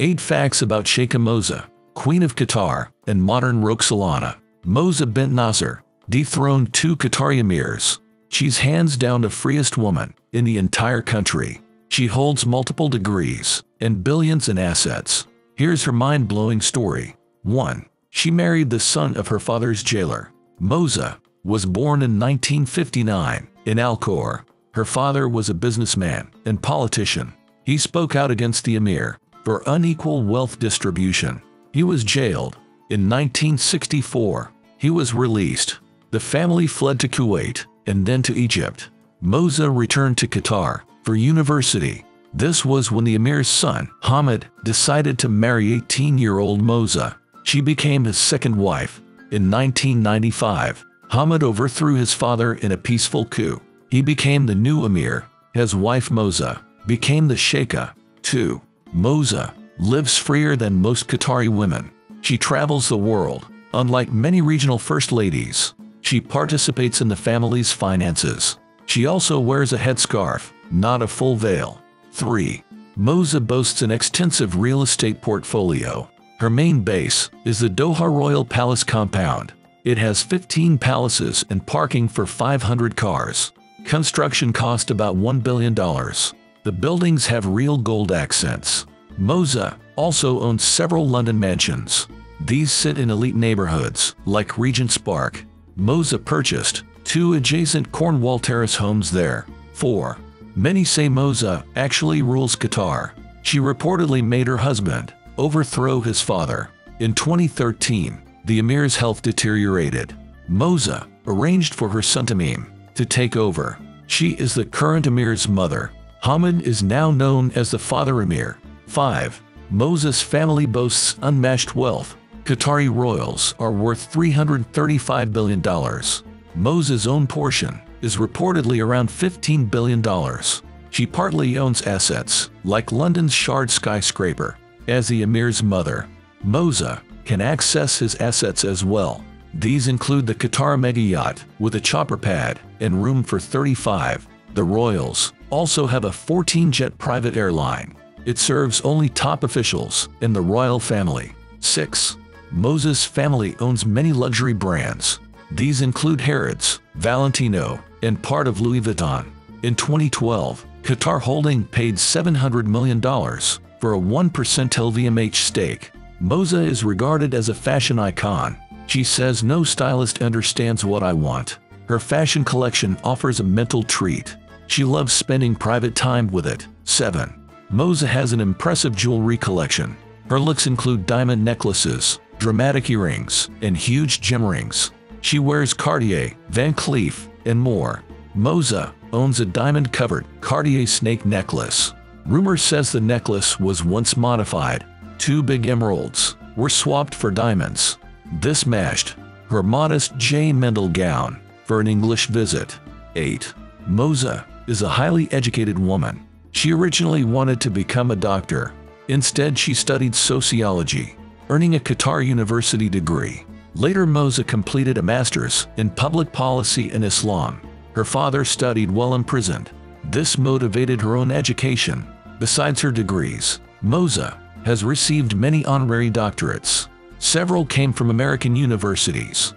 8 Facts about Sheikha Moza, Queen of Qatar, and modern Roxelana. Moza bint Nasser, dethroned two Qatari emirs. She's hands down the freest woman in the entire country. She holds multiple degrees and billions in assets. Here's her mind-blowing story. 1. She married the son of her father's jailer. Moza was born in 1959 in Al-Khor. Her father was a businessman and politician. He spoke out against the emir for unequal wealth distribution. He was jailed. In 1964, he was released. The family fled to Kuwait and then to Egypt. Moza returned to Qatar for university. This was when the emir's son, Hamad, decided to marry 18-year-old Moza. She became his second wife. In 1995, Hamad overthrew his father in a peaceful coup. He became the new emir. His wife Moza became the Sheikha. 2. Moza lives freer than most Qatari women. She travels the world. Unlike many regional first ladies, she participates in the family's finances. She also wears a headscarf, not a full veil. 3. Moza boasts an extensive real estate portfolio. Her main base is the Doha Royal Palace compound. It has 15 palaces and parking for 500 cars. Construction cost about $1 billion. The buildings have real gold accents. Moza also owns several London mansions. These sit in elite neighborhoods, like Regent's Park. Moza purchased two adjacent Cornwall Terrace homes there. 4. Many say Moza actually rules Qatar. She reportedly made her husband overthrow his father. In 2013, the emir's health deteriorated. Moza arranged for her son Tamim to take over. She is the current emir's mother. Hamad is now known as the father emir. 5. Moza's family boasts unmatched wealth. Qatari royals are worth $335 billion. Moza's own portion is reportedly around $15 billion. She partly owns assets, like London's Shard skyscraper. As the emir's mother, Moza can access his assets as well. These include the Qatar mega yacht with a chopper pad and room for 35. The Royals also have a 14-jet private airline. It serves only top officials in the royal family. 6. Moza's family owns many luxury brands. These include Harrods, Valentino, and part of Louis Vuitton. In 2012, Qatar Holding paid $700 million for a 1% LVMH stake. Moza is regarded as a fashion icon. She says no stylist understands what I want. Her fashion collection offers a mental treat. She loves spending private time with it. 7. Moza has an impressive jewelry collection. Her looks include diamond necklaces, dramatic earrings, and huge gem rings. She wears Cartier, Van Cleef, and more. Moza owns a diamond-covered Cartier snake necklace. Rumor says the necklace was once modified. Two big emeralds were swapped for diamonds. This matched her modest J. Mendel gown for an English visit. 8. Moza is a highly educated woman. She originally wanted to become a doctor. Instead, she studied sociology, earning a Qatar University degree. Later, Moza completed a master's in public policy and Islam. Her father studied while imprisoned. This motivated her own education. Besides her degrees, Moza has received many honorary doctorates. Several came from American universities.